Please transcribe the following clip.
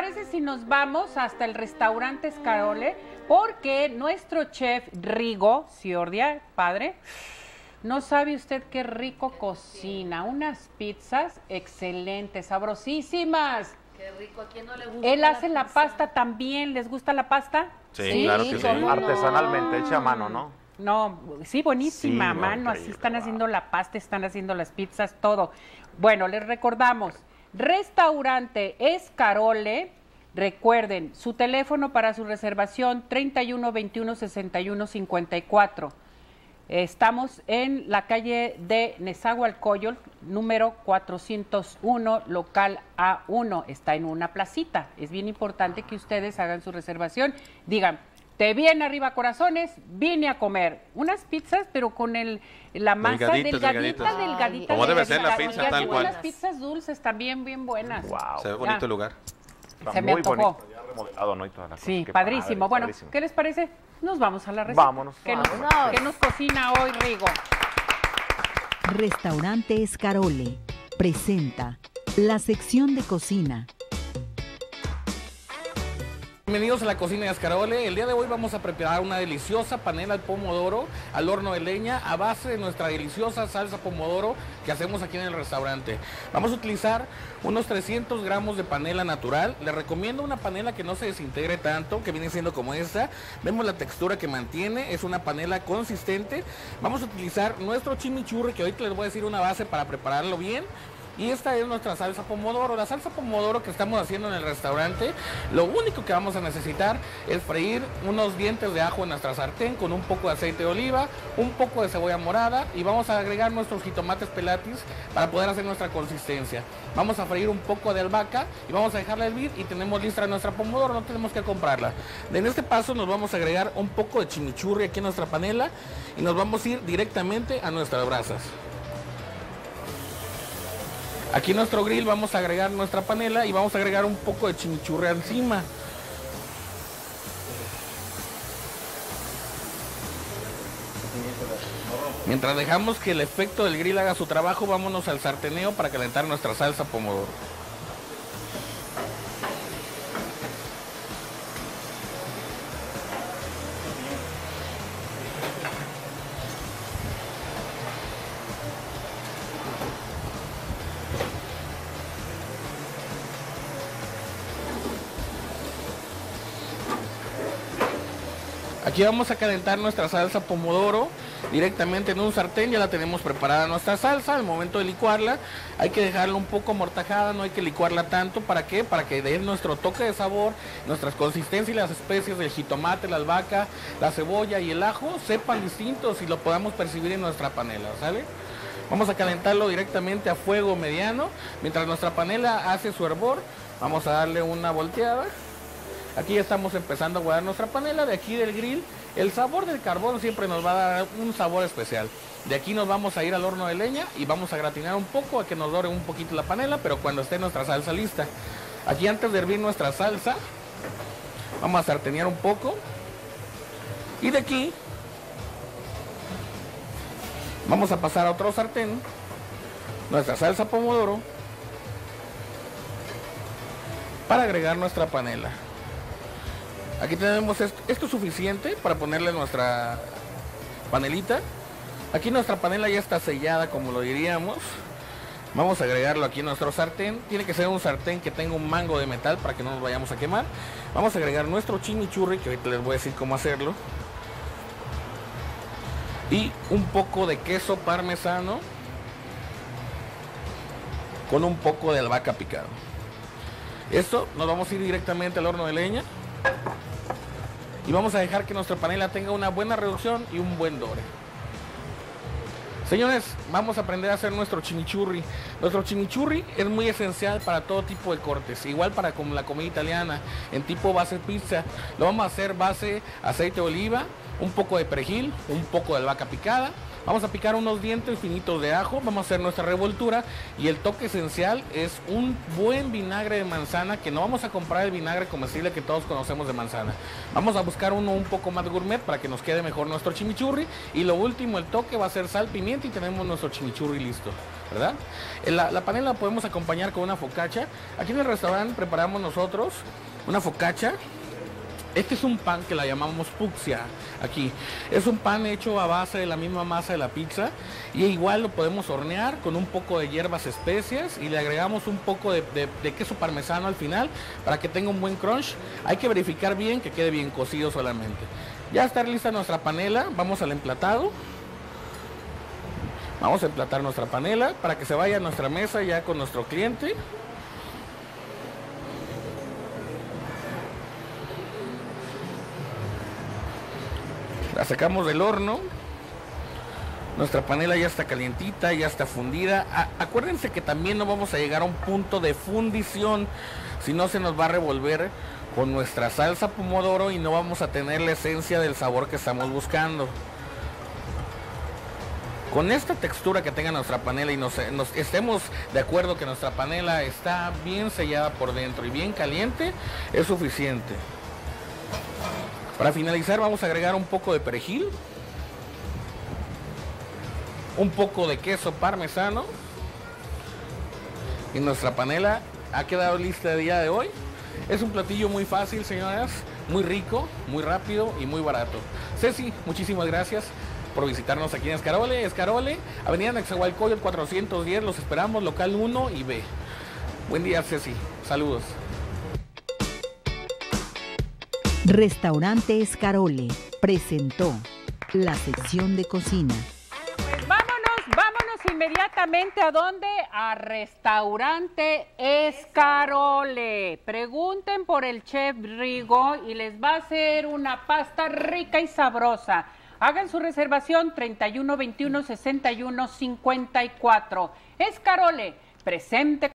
parece si nos vamos hasta el restaurante Escarole? Porque nuestro chef Rigo Ciordia, padre, no sabe usted qué rico cocina. Unas pizzas excelentes, sabrosísimas. Qué rico, ¿a quién no le gusta? Él hace la pizza? pasta también. ¿Les gusta la pasta? Sí, claro que sí. Artesanalmente, hecha a mano, ¿no? No, sí, buenísima, Sí, mano, así están haciendo la pasta, están haciendo las pizzas, todo. Bueno, les recordamos, restaurante Escarole, recuerden, su teléfono para su reservación 31 21 61 54. Estamos en la calle de Nezahualcóyotl, número 401, local A1. Está en una placita. Es bien importante que ustedes hagan su reservación. Digan, te viene arriba corazones, vine a comer unas pizzas, pero con el la masa Delgaditas, delgadita, delgadita. Como debe ser la pizza, tal cual. unas pizzas dulces también bien buenas. Wow. Se ve bonito Ya. el lugar. Está Se me muy antojó. bonito, ya remodelado, ¿no? Y toda la cosa. Sí, Qué padrísimo. padre, bueno, padrísimo. ¿qué les parece? Nos vamos a la receta. Vámonos. ¿Qué nos, Vámonos. qué nos cocina hoy, Rigo? Restaurante Escarole presenta la sección de cocina. Bienvenidos a la cocina de Ascarole. El día de hoy vamos a preparar una deliciosa panela al pomodoro al horno de leña a base de nuestra deliciosa salsa pomodoro que hacemos aquí en el restaurante. Vamos a utilizar unos 300 gramos de panela natural. Les recomiendo una panela que no se desintegre tanto, que viene siendo como esta. Vemos la textura que mantiene, es una panela consistente. Vamos a utilizar nuestro chimichurri, que ahorita les voy a decir una base para prepararlo bien. Y esta es nuestra salsa pomodoro. La salsa pomodoro que estamos haciendo en el restaurante, lo único que vamos a necesitar es freír unos dientes de ajo en nuestra sartén con un poco de aceite de oliva, un poco de cebolla morada y vamos a agregar nuestros jitomates pelatis para poder hacer nuestra consistencia. Vamos a freír un poco de albahaca y vamos a dejarla hervir y tenemos lista nuestra pomodoro, no tenemos que comprarla. En este paso nos vamos a agregar un poco de chimichurri aquí en nuestra panela y nos vamos a ir directamente a nuestras brasas. Aquí nuestro grill vamos a agregar nuestra panela y vamos a agregar un poco de chimichurri encima. Mientras dejamos que el efecto del grill haga su trabajo, vámonos al sarteneo para calentar nuestra salsa pomodoro. Aquí vamos a calentar nuestra salsa pomodoro directamente en un sartén, ya la tenemos preparada nuestra salsa, al momento de licuarla hay que dejarla un poco amortajada, no hay que licuarla tanto, ¿para qué? Para que dé nuestro toque de sabor, nuestras consistencias y las especies del jitomate, la albahaca, la cebolla y el ajo sepan distintos y lo podamos percibir en nuestra panela, ¿sale? Vamos a calentarlo directamente a fuego mediano, mientras nuestra panela hace su hervor, vamos a darle una volteada. Aquí ya estamos empezando a guardar nuestra panela. De aquí del grill, el sabor del carbón siempre nos va a dar un sabor especial. De aquí nos vamos a ir al horno de leña y vamos a gratinar un poco a que nos dore un poquito la panela, pero cuando esté nuestra salsa lista. Aquí antes de hervir nuestra salsa, vamos a sartenear un poco. Y de aquí vamos a pasar a otro sartén, nuestra salsa pomodoro, para agregar nuestra panela. Aquí tenemos esto, esto es suficiente para ponerle nuestra panelita. Aquí nuestra panela ya está sellada, como lo diríamos. Vamos a agregarlo aquí en nuestro sartén. Tiene que ser un sartén que tenga un mango de metal para que no nos vayamos a quemar. Vamos a agregar nuestro chimichurri, que ahorita les voy a decir cómo hacerlo. Y un poco de queso parmesano con un poco de albahaca picado. Esto nos vamos a ir directamente al horno de leña. Y vamos a dejar que nuestra panela tenga una buena reducción y un buen dore. Señores, vamos a aprender a hacer nuestro chimichurri. Nuestro chimichurri es muy esencial para todo tipo de cortes, igual para la comida italiana, en tipo base pizza. Lo vamos a hacer base aceite de oliva, un poco de perejil, un poco de albahaca picada. Vamos a picar unos dientes finitos de ajo, vamos a hacer nuestra revoltura y el toque esencial es un buen vinagre de manzana, que no vamos a comprar el vinagre comestible que todos conocemos de manzana. Vamos a buscar uno un poco más gourmet para que nos quede mejor nuestro chimichurri y lo último, el toque va a ser sal, pimienta y tenemos nuestro chimichurri listo, ¿verdad? En La, la panela la podemos acompañar con una focacha. Aquí en el restaurante preparamos nosotros una focacha este es un pan que la llamamos puxia aquí. Es un pan hecho a base de la misma masa de la pizza y igual lo podemos hornear con un poco de hierbas especias y le agregamos un poco de, queso parmesano al final para que tenga un buen crunch. Hay que verificar bien que quede bien cocido solamente. Ya está lista nuestra panela, vamos al emplatado. Vamos a emplatar nuestra panela para que se vaya a nuestra mesa ya con nuestro cliente. Sacamos del horno. Nuestra panela ya está calientita, ya está fundida. acuérdense que también no vamos a llegar a un punto de fundición, si no se nos va a revolver con nuestra salsa pomodoro y no vamos a tener la esencia del sabor que estamos buscando. Con esta textura que tenga nuestra panela y nos, nos, estemos de acuerdo que nuestra panela está bien sellada por dentro y bien caliente, es suficiente. Para finalizar vamos a agregar un poco de perejil, un poco de queso parmesano y nuestra panela ha quedado lista el día de hoy. Es un platillo muy fácil, señoras, muy rico, muy rápido y muy barato. Ceci, muchísimas gracias por visitarnos aquí en Escarole. Escarole, Avenida Nexahualcoyot 410, los esperamos, local 1 y B. Buen día, Ceci. Saludos. Restaurante Escarole presentó la sección de cocina. Pues vámonos, vámonos inmediatamente a dónde? A Restaurante Escarole. Pregunten por el chef Rigo y les va a hacer una pasta rica y sabrosa. Hagan su reservación 31 21 61 54. Escarole, presente